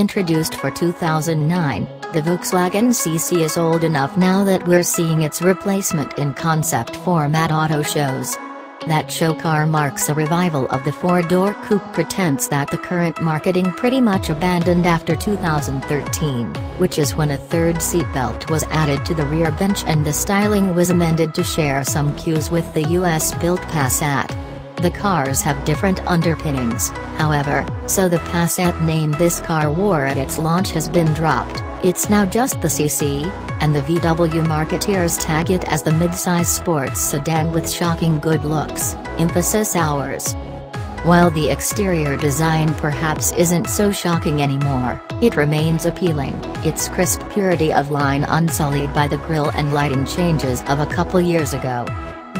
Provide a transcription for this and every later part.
Introduced for 2009, the Volkswagen CC is old enough now that we're seeing its replacement in concept format auto shows. That show car marks a revival of the four-door coupe pretense that the current marketing pretty much abandoned after 2013, which is when a third seatbelt was added to the rear bench and the styling was amended to share some cues with the US-built Passat. The cars have different underpinnings, however, so the Passat name this car wore at its launch has been dropped, it's now just the CC, and the VW marketeers tag it as the midsize sports sedan with shocking good looks, emphasis ours. While the exterior design perhaps isn't so shocking anymore, it remains appealing, its crisp purity of line unsullied by the grille and lighting changes of a couple years ago.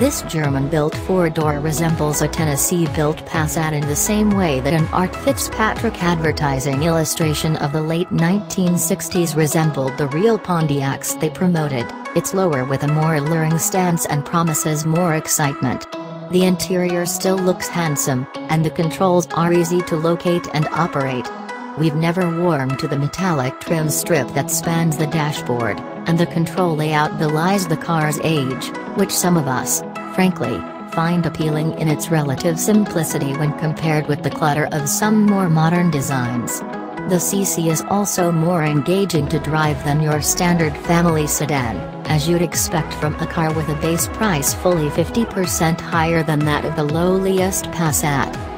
This German-built four-door resembles a Tennessee-built Passat in the same way that an Art Fitzpatrick advertising illustration of the late 1960s resembled the real Pontiacs they promoted, it's lower with a more alluring stance and promises more excitement. The interior still looks handsome, and the controls are easy to locate and operate. We've never warmed to the metallic trim strip that spans the dashboard, and the control layout belies the car's age, which some of us, frankly, find appealing in its relative simplicity when compared with the clutter of some more modern designs. The CC is also more engaging to drive than your standard family sedan, as you'd expect from a car with a base price fully 50% higher than that of the lowliest Passat.